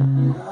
うん。